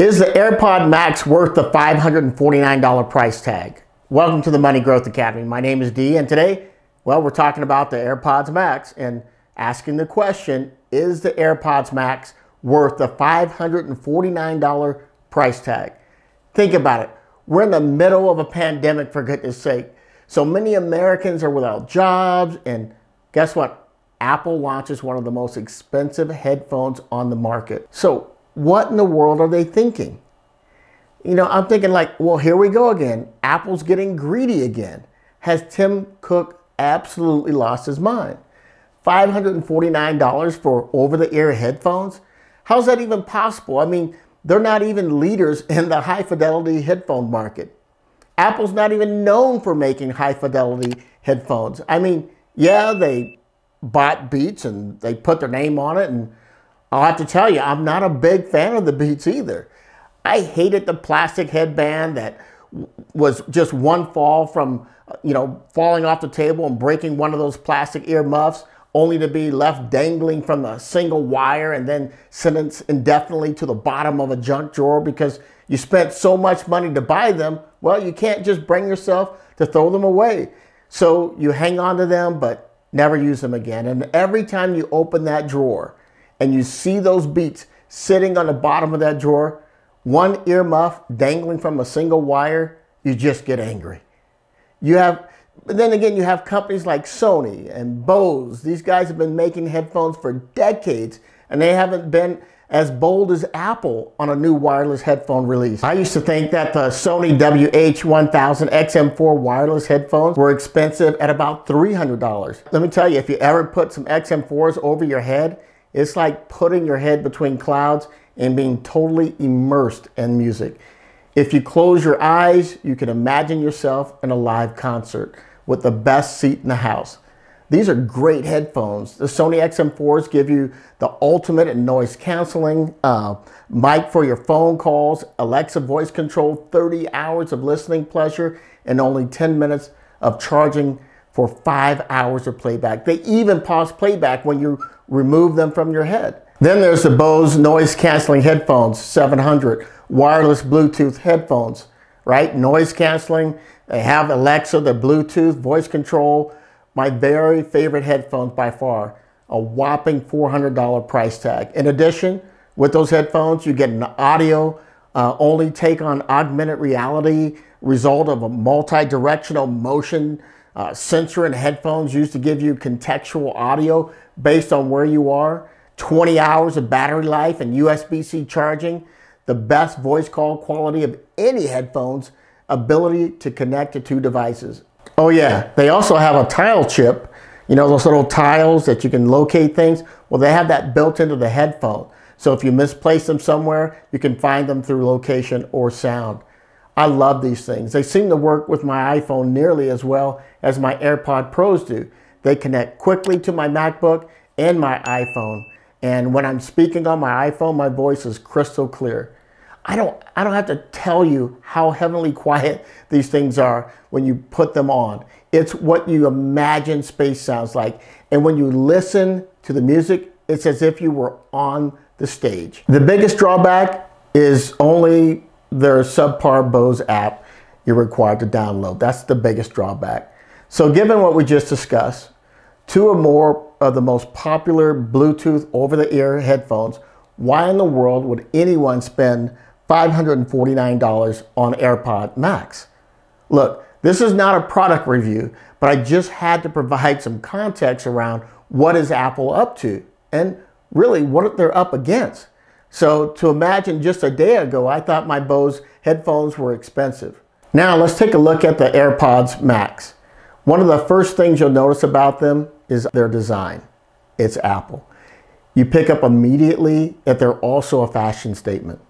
Is the AirPod Max worth the $549 price tag? Welcome to the Money Growth Academy. My name is Dee, and today, well, we're talking about the AirPods Max and asking the question, is the AirPods Max worth the $549 price tag? Think about it. We're in the middle of a pandemic, for goodness sake. So many Americans are without jobs, and guess what? Apple launches one of the most expensive headphones on the market. So what in the world are they thinking? You know, I'm thinking like, well, here we go again. Apple's getting greedy again. Has Tim Cook absolutely lost his mind? $549 for over-the-ear headphones? How's that even possible? I mean, they're not even leaders in the high-fidelity headphone market. Apple's not even known for making high-fidelity headphones. I mean, yeah, they bought Beats and they put their name on it and I'll have to tell you, I'm not a big fan of the Beats either. I hated the plastic headband that was just one fall from, you know, falling off the table and breaking one of those plastic ear muffs only to be left dangling from a single wire and then sentenced indefinitely to the bottom of a junk drawer because you spent so much money to buy them. Well, you can't just bring yourself to throw them away. So you hang on to them, but never use them again. And every time you open that drawer, and you see those beats sitting on the bottom of that drawer, one earmuff dangling from a single wire, you just get angry. You have, but then again, you have companies like Sony and Bose. These guys have been making headphones for decades and they haven't been as bold as Apple on a new wireless headphone release. I used to think that the Sony WH-1000 XM4 wireless headphones were expensive at about $300. Let me tell you, if you ever put some XM4s over your head, it's like putting your head between clouds and being totally immersed in music. If you close your eyes, you can imagine yourself in a live concert with the best seat in the house. These are great headphones. The Sony XM4s give you the ultimate in noise canceling, uh, mic for your phone calls, Alexa voice control, 30 hours of listening pleasure, and only 10 minutes of charging for five hours of playback. They even pause playback when you remove them from your head. Then there's the Bose noise canceling headphones, 700, wireless Bluetooth headphones, right? Noise canceling. They have Alexa, the Bluetooth, voice control. My very favorite headphones by far, a whopping $400 price tag. In addition, with those headphones, you get an audio uh, only take on augmented reality, result of a multi-directional motion uh, sensor and headphones used to give you contextual audio based on where you are, 20 hours of battery life and USB-C charging, the best voice call quality of any headphones, ability to connect to two devices. Oh yeah, they also have a tile chip, you know, those little tiles that you can locate things. Well, they have that built into the headphone. So if you misplace them somewhere, you can find them through location or sound. I love these things. They seem to work with my iPhone nearly as well as my AirPod Pros do. They connect quickly to my MacBook and my iPhone. And when I'm speaking on my iPhone, my voice is crystal clear. I don't, I don't have to tell you how heavenly quiet these things are when you put them on. It's what you imagine space sounds like. And when you listen to the music, it's as if you were on the stage. The biggest drawback is only their subpar Bose app you're required to download. That's the biggest drawback. So given what we just discussed, two or more of the most popular Bluetooth over-the-ear headphones, why in the world would anyone spend $549 on AirPod Max? Look, this is not a product review, but I just had to provide some context around what is Apple up to and really what they're up against. So to imagine just a day ago, I thought my Bose headphones were expensive. Now let's take a look at the AirPods Max. One of the first things you'll notice about them is their design. It's Apple. You pick up immediately that they're also a fashion statement.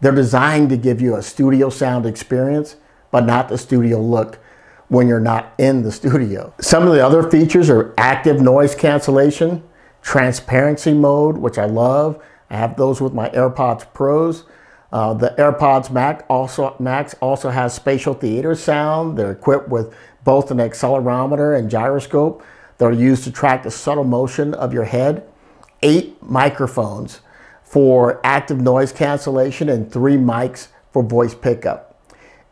They're designed to give you a studio sound experience, but not the studio look when you're not in the studio. Some of the other features are active noise cancellation, transparency mode, which I love, I have those with my AirPods Pros. Uh, the AirPods Max also, Max also has spatial theater sound. They're equipped with both an accelerometer and gyroscope. They're used to track the subtle motion of your head. Eight microphones, for active noise cancellation and three mics for voice pickup.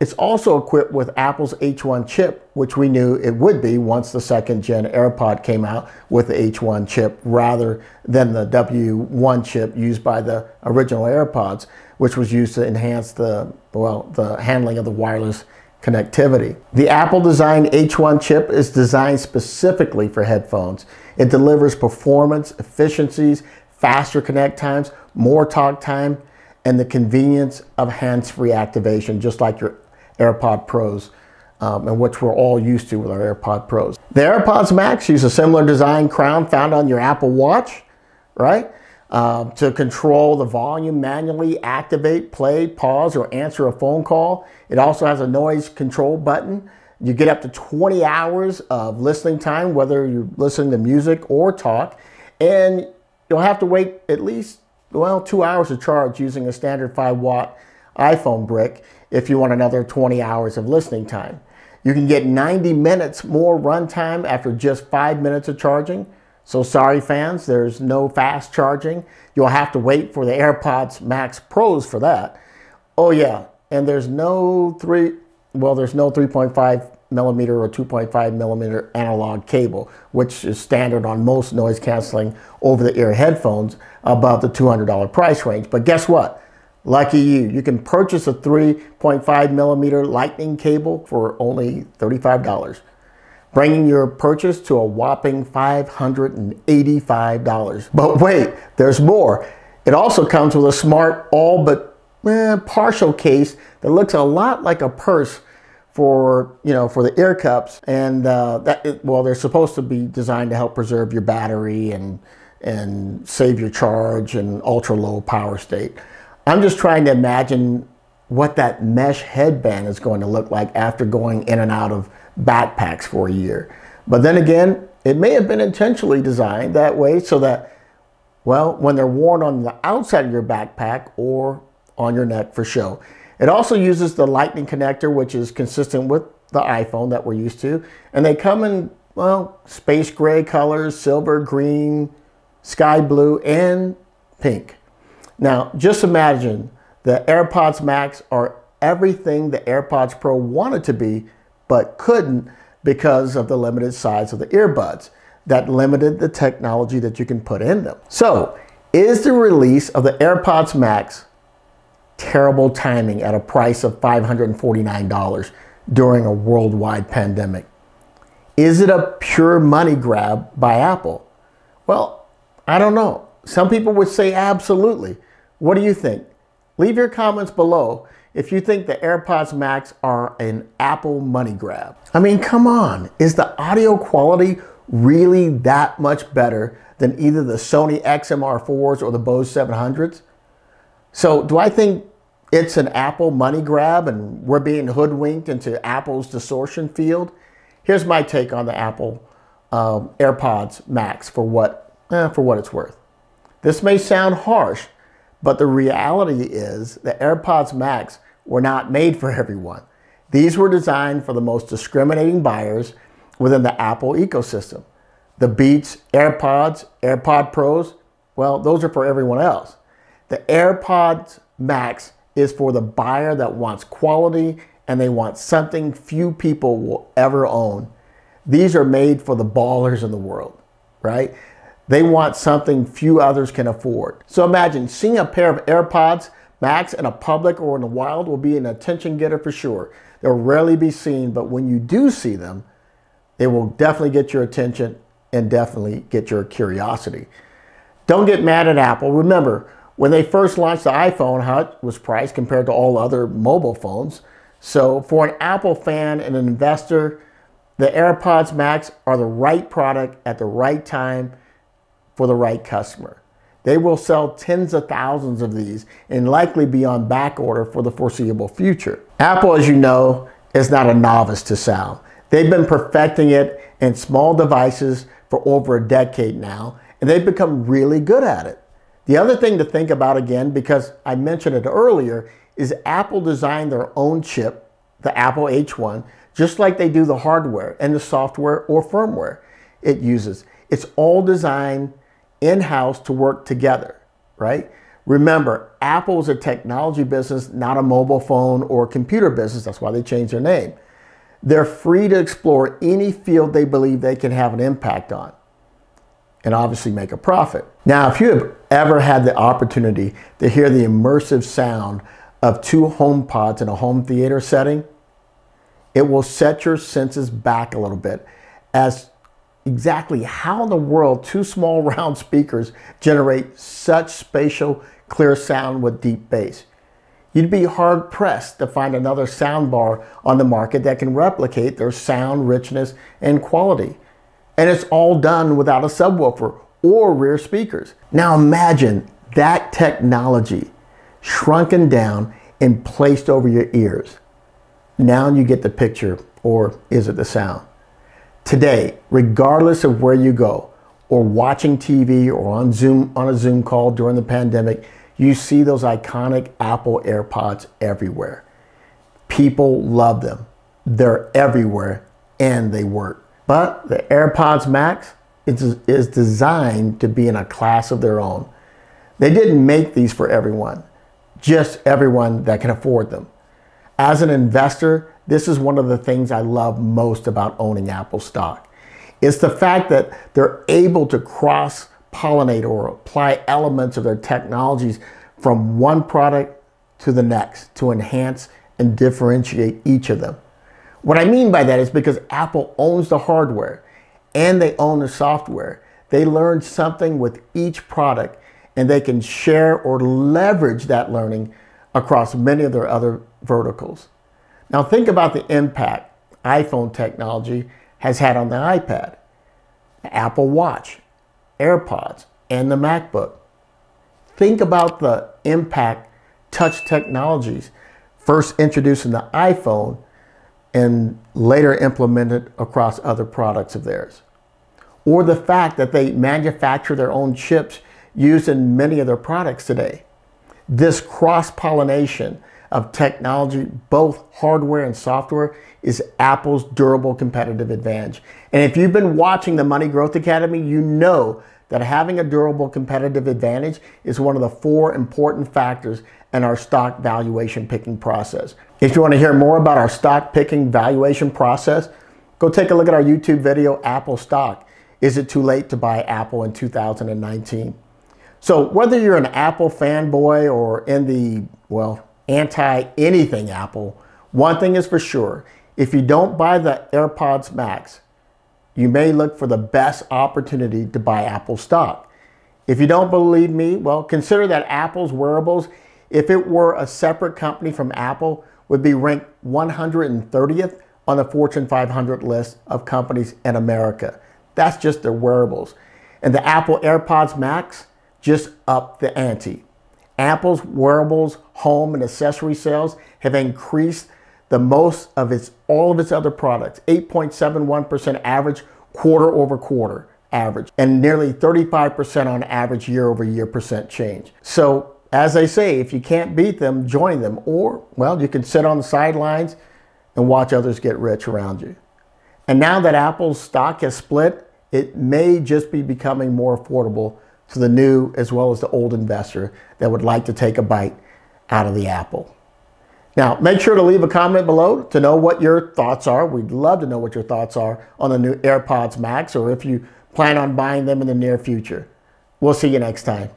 It's also equipped with Apple's H1 chip, which we knew it would be once the second gen AirPod came out with the H1 chip rather than the W1 chip used by the original AirPods, which was used to enhance the, well, the handling of the wireless connectivity. The Apple designed H1 chip is designed specifically for headphones. It delivers performance, efficiencies, faster connect times, more talk time, and the convenience of hands-free activation, just like your AirPod Pros, um, and which we're all used to with our AirPod Pros. The AirPods Max use a similar design crown found on your Apple Watch, right? Uh, to control the volume manually, activate, play, pause, or answer a phone call. It also has a noise control button. You get up to 20 hours of listening time, whether you're listening to music or talk. And you'll have to wait at least, well, two hours to charge using a standard 5 watt iPhone brick if you want another 20 hours of listening time. You can get 90 minutes more runtime after just five minutes of charging. So sorry fans, there's no fast charging. You'll have to wait for the AirPods Max Pros for that. Oh yeah, and there's no three, well, there's no 3.5 millimeter or 2.5 millimeter analog cable, which is standard on most noise canceling over the ear headphones above the $200 price range. But guess what? Lucky you, you can purchase a 3.5 millimeter lightning cable for only $35, bringing your purchase to a whopping $585. But wait, there's more. It also comes with a smart all but eh, partial case that looks a lot like a purse for you know for the ear cups and uh, that well they're supposed to be designed to help preserve your battery and and save your charge and ultra low power state I'm just trying to imagine what that mesh headband is going to look like after going in and out of backpacks for a year. But then again, it may have been intentionally designed that way so that, well, when they're worn on the outside of your backpack or on your neck for show. It also uses the lightning connector, which is consistent with the iPhone that we're used to. And they come in, well, space gray colors, silver, green, sky blue, and pink. Now, just imagine the AirPods Max are everything the AirPods Pro wanted to be, but couldn't because of the limited size of the earbuds that limited the technology that you can put in them. So, is the release of the AirPods Max terrible timing at a price of $549 during a worldwide pandemic? Is it a pure money grab by Apple? Well, I don't know. Some people would say absolutely. What do you think? Leave your comments below if you think the AirPods Max are an Apple money grab. I mean, come on. Is the audio quality really that much better than either the Sony XMR4s or the Bose 700s? So do I think it's an Apple money grab and we're being hoodwinked into Apple's distortion field? Here's my take on the Apple um, AirPods Max for what, eh, for what it's worth. This may sound harsh, but the reality is the AirPods Max were not made for everyone. These were designed for the most discriminating buyers within the Apple ecosystem. The Beats, AirPods, AirPod Pros, well, those are for everyone else. The AirPods Max is for the buyer that wants quality and they want something few people will ever own. These are made for the ballers in the world, right? They want something few others can afford. So imagine seeing a pair of AirPods Max in a public or in the wild will be an attention getter for sure. They'll rarely be seen, but when you do see them, they will definitely get your attention and definitely get your curiosity. Don't get mad at Apple. Remember, when they first launched the iPhone, how it was priced compared to all other mobile phones. So for an Apple fan and an investor, the AirPods Max are the right product at the right time for the right customer. They will sell tens of thousands of these and likely be on back order for the foreseeable future. Apple, as you know, is not a novice to sound. They've been perfecting it in small devices for over a decade now, and they've become really good at it. The other thing to think about again, because I mentioned it earlier, is Apple designed their own chip, the Apple H1, just like they do the hardware and the software or firmware it uses. It's all designed in-house to work together, right? Remember, Apple is a technology business, not a mobile phone or computer business. That's why they changed their name. They're free to explore any field they believe they can have an impact on and obviously make a profit. Now, if you have ever had the opportunity to hear the immersive sound of two HomePods in a home theater setting, it will set your senses back a little bit as exactly how in the world two small round speakers generate such spatial clear sound with deep bass. You'd be hard pressed to find another soundbar on the market that can replicate their sound richness and quality. And it's all done without a subwoofer or rear speakers. Now imagine that technology shrunken down and placed over your ears. Now you get the picture, or is it the sound? Today, regardless of where you go, or watching TV or on Zoom on a Zoom call during the pandemic, you see those iconic Apple AirPods everywhere. People love them. They're everywhere and they work. But the AirPods Max is, is designed to be in a class of their own. They didn't make these for everyone, just everyone that can afford them. As an investor, this is one of the things I love most about owning Apple stock. It's the fact that they're able to cross pollinate or apply elements of their technologies from one product to the next to enhance and differentiate each of them. What I mean by that is because Apple owns the hardware and they own the software. They learn something with each product and they can share or leverage that learning across many of their other verticals. Now think about the impact iPhone technology has had on the iPad, the Apple Watch, AirPods, and the MacBook. Think about the impact touch technologies first introduced in the iPhone and later implemented across other products of theirs. Or the fact that they manufacture their own chips used in many of their products today. This cross-pollination of technology, both hardware and software, is Apple's durable competitive advantage. And if you've been watching the Money Growth Academy, you know that having a durable competitive advantage is one of the four important factors in our stock valuation picking process. If you want to hear more about our stock picking valuation process, go take a look at our YouTube video, Apple Stock. Is it too late to buy Apple in 2019? So whether you're an Apple fanboy or in the, well, anti anything Apple, one thing is for sure. If you don't buy the AirPods Max, you may look for the best opportunity to buy Apple stock. If you don't believe me, well, consider that Apple's wearables, if it were a separate company from Apple, would be ranked 130th on the Fortune 500 list of companies in America. That's just their wearables. And the Apple AirPods Max just upped the ante. Apple's wearables, home, and accessory sales have increased the most of its all of its other products, 8.71% average quarter over quarter average, and nearly 35% on average year over year percent change. So as I say, if you can't beat them, join them. Or, well, you can sit on the sidelines and watch others get rich around you. And now that Apple's stock has split, it may just be becoming more affordable to the new as well as the old investor that would like to take a bite out of the apple. Now, make sure to leave a comment below to know what your thoughts are. We'd love to know what your thoughts are on the new AirPods Max or if you plan on buying them in the near future. We'll see you next time.